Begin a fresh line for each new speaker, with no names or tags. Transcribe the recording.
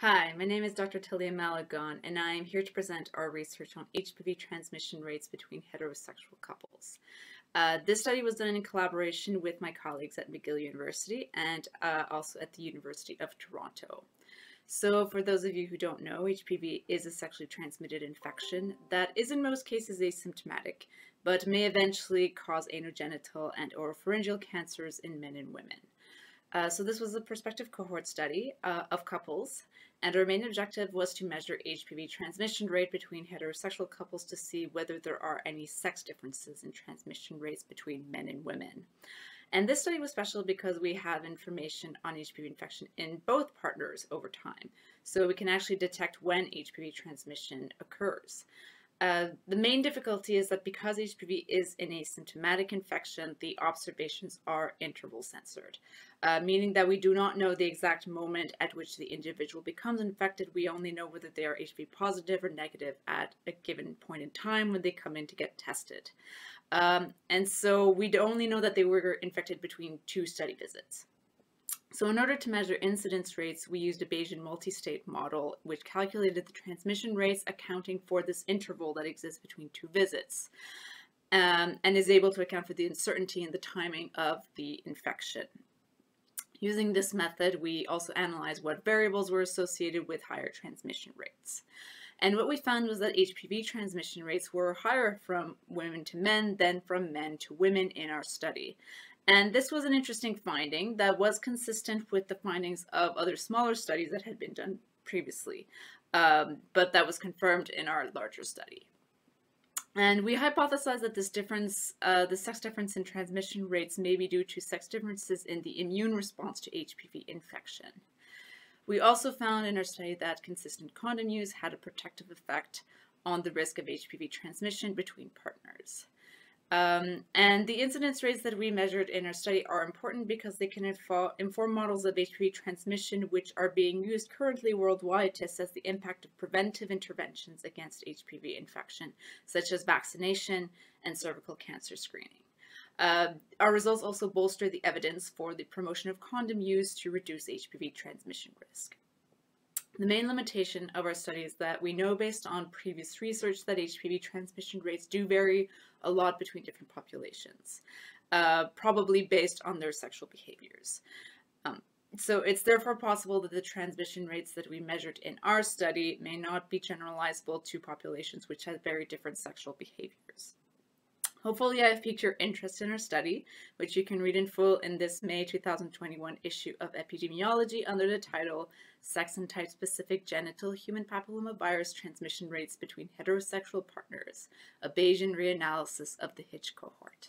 Hi, my name is Dr. Talía Malagón, and I am here to present our research on HPV transmission rates between heterosexual couples. Uh, this study was done in collaboration with my colleagues at McGill University and uh, also at the University of Toronto. So for those of you who don't know, HPV is a sexually transmitted infection that is in most cases asymptomatic, but may eventually cause anogenital and oropharyngeal cancers in men and women. Uh, so this was a prospective cohort study uh, of couples, and our main objective was to measure HPV transmission rate between heterosexual couples to see whether there are any sex differences in transmission rates between men and women. And this study was special because we have information on HPV infection in both partners over time. So we can actually detect when HPV transmission occurs. Uh, the main difficulty is that because HPV is an asymptomatic infection, the observations are interval censored, uh, meaning that we do not know the exact moment at which the individual becomes infected. We only know whether they are HPV positive or negative at a given point in time when they come in to get tested. Um, and so we only know that they were infected between two study visits. So in order to measure incidence rates, we used a Bayesian multi-state model, which calculated the transmission rates accounting for this interval that exists between two visits, um, and is able to account for the uncertainty in the timing of the infection. Using this method, we also analyzed what variables were associated with higher transmission rates. And what we found was that HPV transmission rates were higher from women to men than from men to women in our study. And this was an interesting finding that was consistent with the findings of other smaller studies that had been done previously, um, but that was confirmed in our larger study. And we hypothesized that this difference, uh, the sex difference in transmission rates may be due to sex differences in the immune response to HPV infection. We also found in our study that consistent condom use had a protective effect on the risk of HPV transmission between partners. Um, and the incidence rates that we measured in our study are important because they can info inform models of HPV transmission which are being used currently worldwide to assess the impact of preventive interventions against HPV infection, such as vaccination and cervical cancer screening. Uh, our results also bolster the evidence for the promotion of condom use to reduce HPV transmission risk. The main limitation of our study is that we know based on previous research that HPV transmission rates do vary a lot between different populations, uh, probably based on their sexual behaviors. Um, so it's therefore possible that the transmission rates that we measured in our study may not be generalizable to populations which have very different sexual behaviors. Hopefully I have piqued your interest in our study, which you can read in full in this May 2021 issue of Epidemiology under the title Sex and Type-Specific Genital Human Papillomavirus Transmission Rates Between Heterosexual Partners, a Bayesian Reanalysis of the HITCH Cohort.